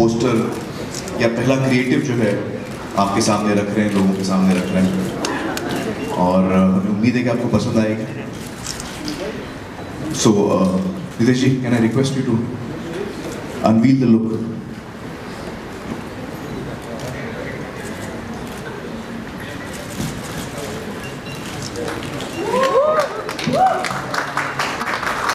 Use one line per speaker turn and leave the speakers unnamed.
Poster या पहला creative जो है आपके सामने रख रहे हैं, लोगों के सामने रख रहे हैं। और हमें उम्मीद है कि आपको पसंद आएगी। So Nitesh ji can I request you to unveil the look